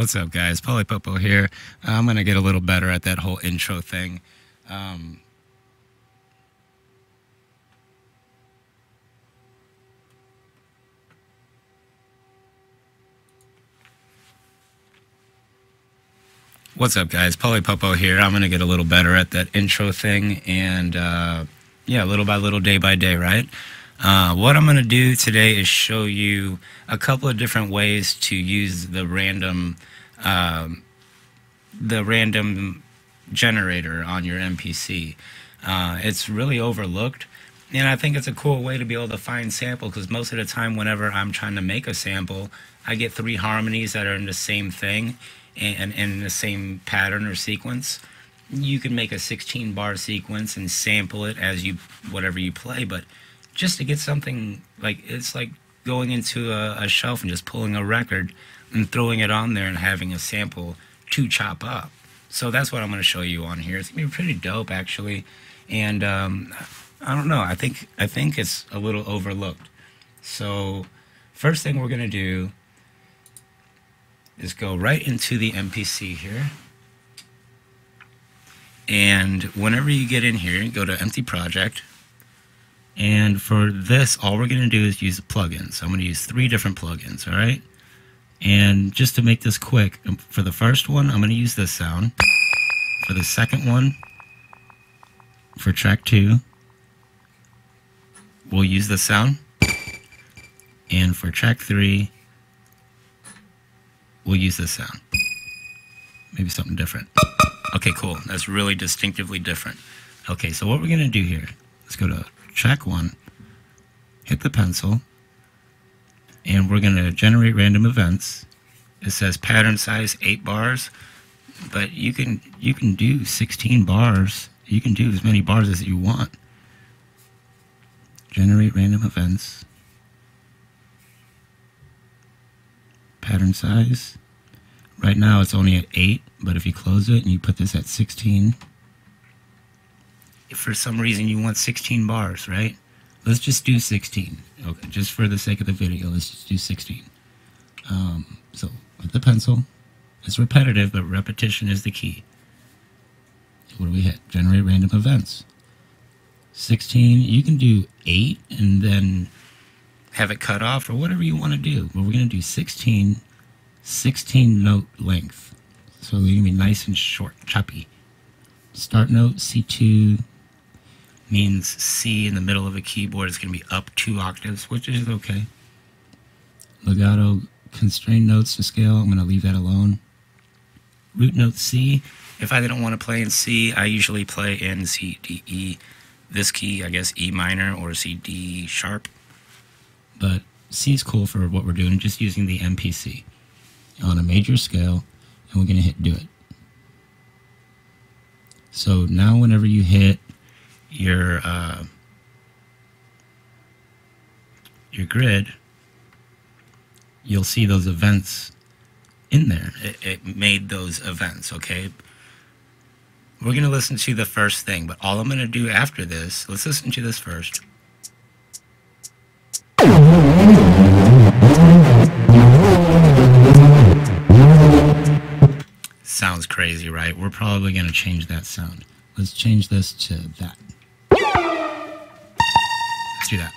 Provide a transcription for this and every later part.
What's up, guys? Polipopo here. I'm going to get a little better at that whole intro thing. Um, What's up, guys? Polipopo here. I'm going to get a little better at that intro thing and, uh, yeah, little by little, day by day, right? Uh, what I'm going to do today is show you a couple of different ways to use the random, um, the random generator on your MPC. Uh, it's really overlooked, and I think it's a cool way to be able to find sample because most of the time, whenever I'm trying to make a sample, I get three harmonies that are in the same thing and, in the same pattern or sequence. You can make a 16 bar sequence and sample it as you whatever you play, but just to get something like it's like going into a, a shelf and just pulling a record and throwing it on there and having a sample to chop up. So that's what I'm going to show you on here. It's gonna be pretty dope actually, and um, I don't know. I think I think it's a little overlooked. So first thing we're going to do is go right into the MPC here. And whenever you get in here, go to empty project and for this, all we're going to do is use a plugin. So I'm going to use three different plugins, all right? And just to make this quick, um, for the first one, I'm going to use this sound. For the second one, for track two, we'll use this sound. And for track three, we'll use this sound. Maybe something different. Okay, cool. That's really distinctively different. Okay, so what we're going to do here, let's go to track one, hit the pencil, and we're going to generate random events. It says pattern size 8 bars, but you can you can do 16 bars. You can do as many bars as you want. Generate random events. Pattern size. Right now it's only at 8, but if you close it and you put this at 16, if for some reason you want 16 bars, right? Let's just do 16. Okay, just for the sake of the video, let's just do 16. Um, so with the pencil, it's repetitive, but repetition is the key. What do we hit? Generate random events. 16, you can do 8 and then have it cut off or whatever you want to do. But we're going to do 16, 16 note length. So they're going to be nice and short, choppy. Start note, C2, means C in the middle of a keyboard is going to be up two octaves, which is okay. Legato constrained notes to scale, I'm going to leave that alone. Root note C, if I don't want to play in C, I usually play in C, D, E. This key, I guess E minor or C, D sharp. But C is cool for what we're doing, just using the MPC on a major scale, and we're going to hit do it. So now whenever you hit your uh, your grid, you'll see those events in there. It, it made those events, okay? We're going to listen to the first thing, but all I'm going to do after this, let's listen to this first. Sounds crazy, right? We're probably going to change that sound. Let's change this to that. Do that.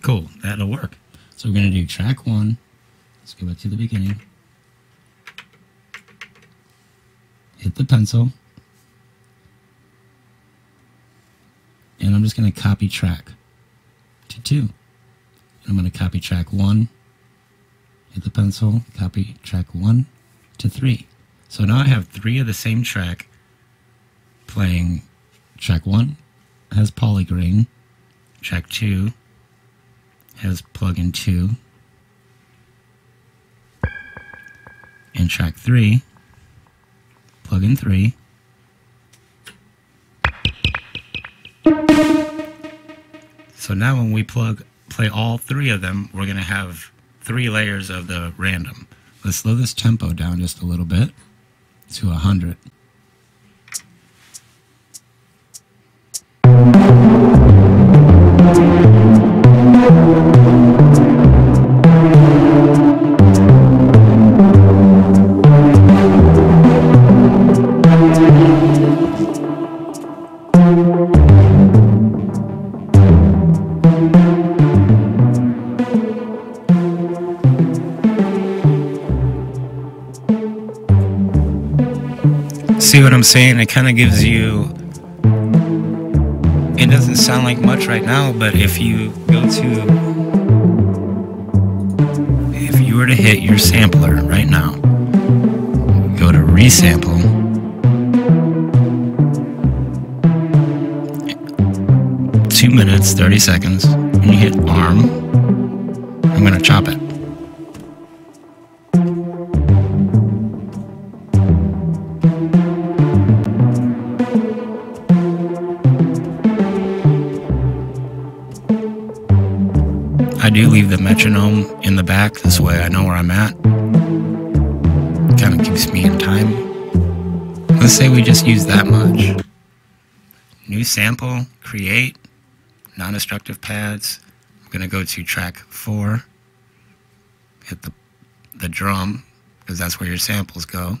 Cool, that'll work. So we're going to do track one. Let's go back to the beginning. Hit the pencil. And I'm just going to copy track to two. And I'm going to copy track one. Hit the pencil, copy track one to three. So now I have three of the same track playing track one has polygrain, track two has plug-in two, and track three, plug-in three, So now when we plug play all three of them, we're going to have three layers of the random. Let's slow this tempo down just a little bit to 100. I'm saying? It kind of gives you. It doesn't sound like much right now, but if you go to. If you were to hit your sampler right now, go to resample. Two minutes, 30 seconds, and you hit arm. I'm gonna chop it. I do leave the metronome in the back, this way I know where I'm at. Kind of keeps me in time. Let's say we just use that much. New sample, create, non-destructive pads. I'm gonna go to track four, hit the, the drum, because that's where your samples go.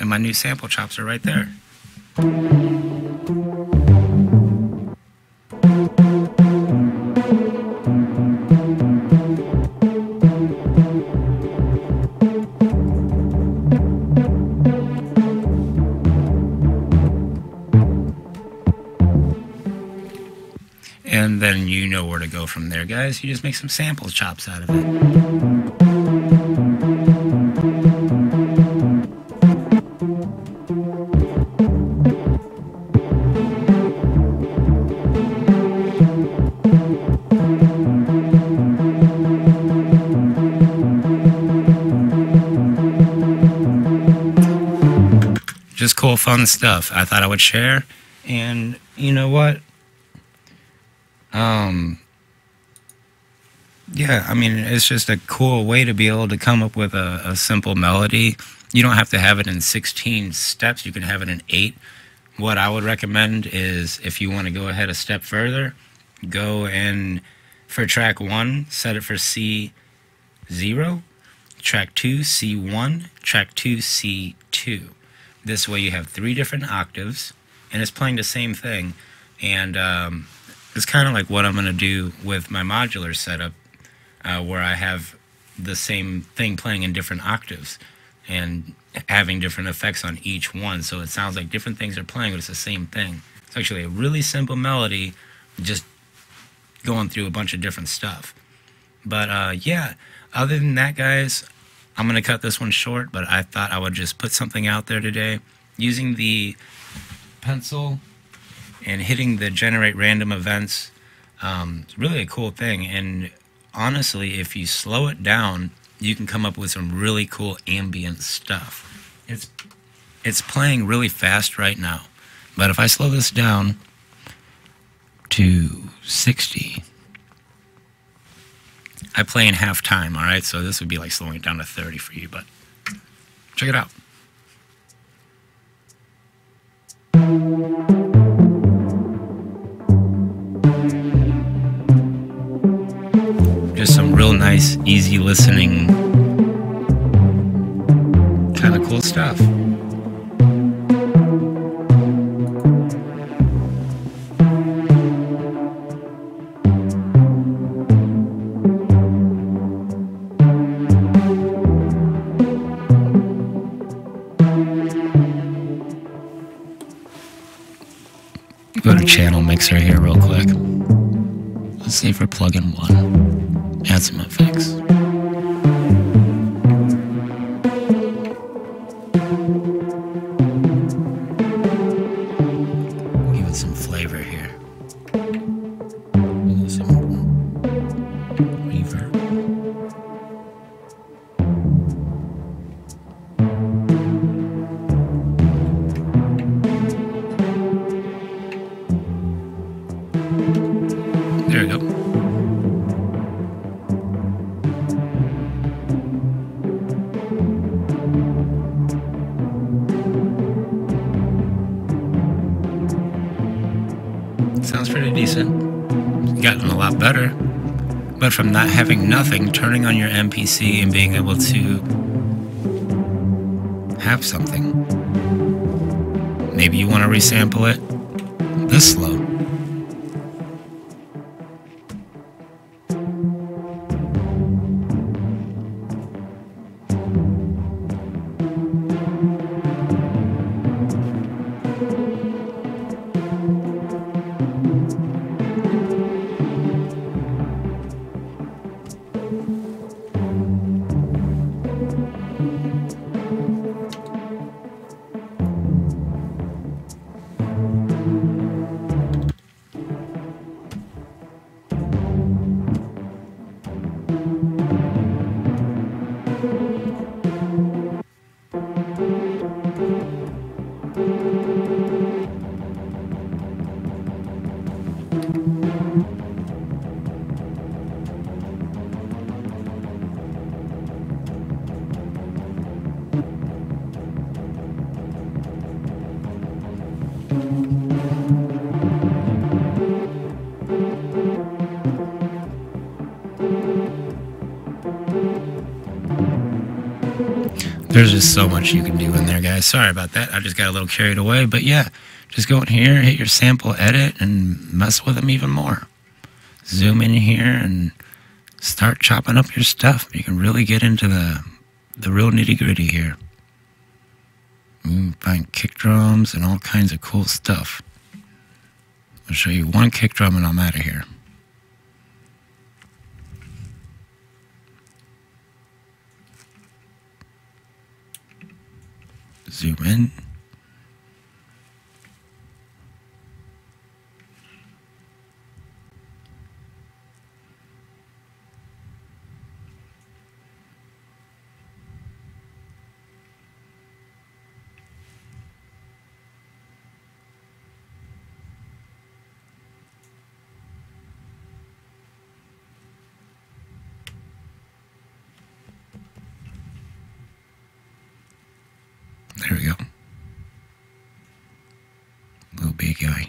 And my new sample chops are right there. From there, guys. You just make some sample chops out of it. Just cool, fun stuff I thought I would share. And you know what? Um, yeah, I mean, it's just a cool way to be able to come up with a, a simple melody. You don't have to have it in 16 steps, you can have it in eight. What I would recommend is if you want to go ahead a step further, go and for track one, set it for C0, track two, C1, track two, C2. This way you have three different octaves and it's playing the same thing. And, um, it's kind of like what I'm going to do with my modular setup, uh, where I have the same thing playing in different octaves and having different effects on each one. So it sounds like different things are playing, but it's the same thing. It's actually a really simple melody, just going through a bunch of different stuff. But uh, yeah, other than that, guys, I'm going to cut this one short, but I thought I would just put something out there today using the pencil and hitting the generate random events um, it's really a cool thing and honestly if you slow it down you can come up with some really cool ambient stuff. It's it's playing really fast right now. But if I slow this down to 60 I play in half time all right? So this would be like slowing it down to 30 for you but check it out nice, easy listening, kind of cool stuff. Go to channel mixer here real quick. Let's say for plugin one, add some effects. Better. But from not having nothing, turning on your MPC and being able to have something. Maybe you want to resample it this slow. There's just so much you can do in there, guys. Sorry about that. I just got a little carried away. But yeah, just go in here, hit your sample edit, and mess with them even more. Zoom in here and start chopping up your stuff. You can really get into the, the real nitty gritty here. You can find kick drums and all kinds of cool stuff. I'll show you one kick drum and I'm out of here. Zoom in. Guy.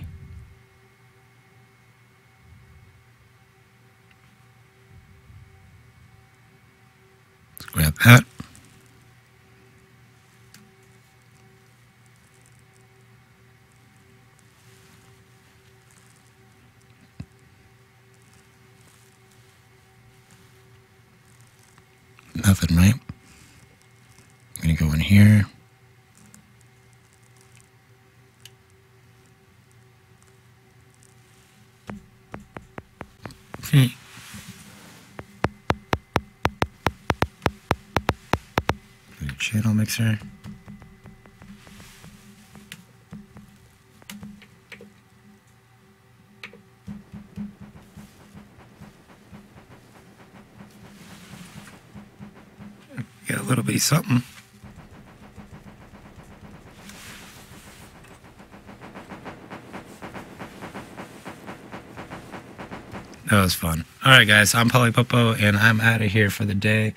Let's grab that. Nothing, right? I'm gonna go in here. Mixer. Got a little bitty something. That was fun. All right, guys. I'm Polipopo, and I'm out of here for the day.